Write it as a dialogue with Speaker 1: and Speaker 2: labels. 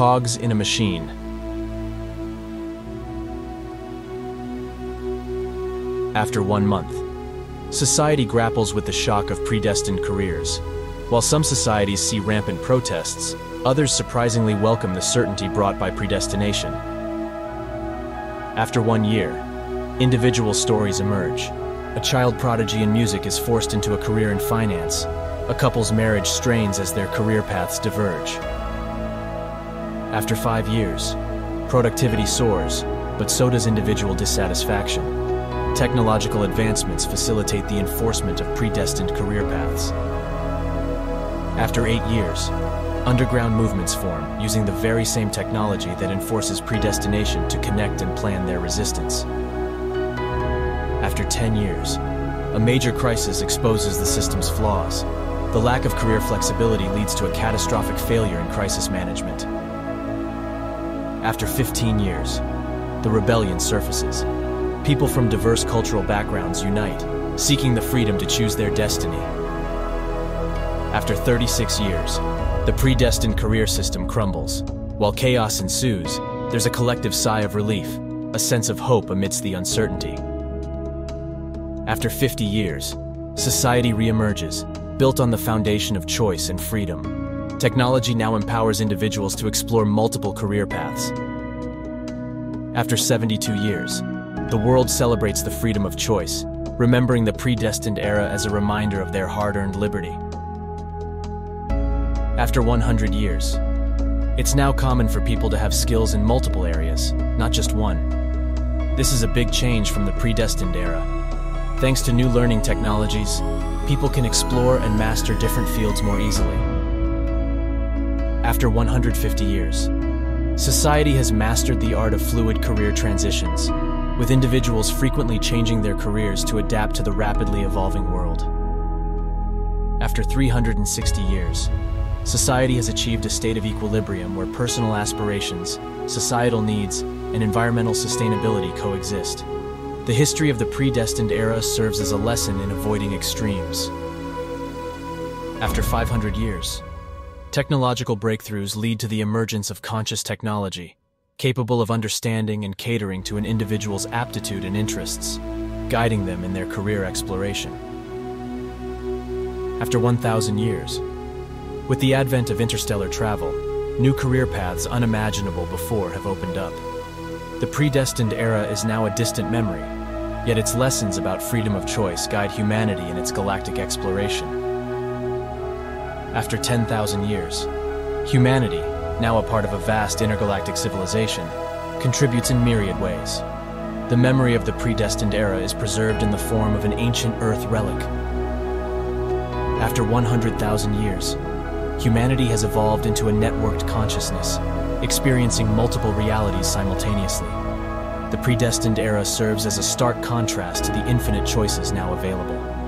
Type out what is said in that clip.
Speaker 1: cogs in a machine. After one month, society grapples with the shock of predestined careers. While some societies see rampant protests, others surprisingly welcome the certainty brought by predestination. After one year, individual stories emerge. A child prodigy in music is forced into a career in finance. A couple's marriage strains as their career paths diverge. After five years, productivity soars, but so does individual dissatisfaction. Technological advancements facilitate the enforcement of predestined career paths. After eight years, underground movements form using the very same technology that enforces predestination to connect and plan their resistance. After 10 years, a major crisis exposes the system's flaws. The lack of career flexibility leads to a catastrophic failure in crisis management. After 15 years, the rebellion surfaces. People from diverse cultural backgrounds unite, seeking the freedom to choose their destiny. After 36 years, the predestined career system crumbles. While chaos ensues, there's a collective sigh of relief, a sense of hope amidst the uncertainty. After 50 years, society reemerges, built on the foundation of choice and freedom. Technology now empowers individuals to explore multiple career paths. After 72 years, the world celebrates the freedom of choice, remembering the predestined era as a reminder of their hard-earned liberty. After 100 years, it's now common for people to have skills in multiple areas, not just one. This is a big change from the predestined era. Thanks to new learning technologies, people can explore and master different fields more easily. After 150 years, society has mastered the art of fluid career transitions, with individuals frequently changing their careers to adapt to the rapidly evolving world. After 360 years, society has achieved a state of equilibrium where personal aspirations, societal needs, and environmental sustainability coexist. The history of the predestined era serves as a lesson in avoiding extremes. After 500 years, Technological breakthroughs lead to the emergence of conscious technology, capable of understanding and catering to an individual's aptitude and interests, guiding them in their career exploration. After 1,000 years, with the advent of interstellar travel, new career paths unimaginable before have opened up. The predestined era is now a distant memory, yet its lessons about freedom of choice guide humanity in its galactic exploration. After 10,000 years, humanity, now a part of a vast intergalactic civilization, contributes in myriad ways. The memory of the predestined era is preserved in the form of an ancient Earth relic. After 100,000 years, humanity has evolved into a networked consciousness, experiencing multiple realities simultaneously. The predestined era serves as a stark contrast to the infinite choices now available.